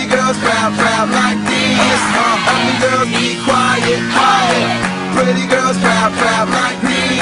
the girls crowd, crowd like this. Uh, ugly girls be quiet, quiet. Pretty girls crowd, crowd like this.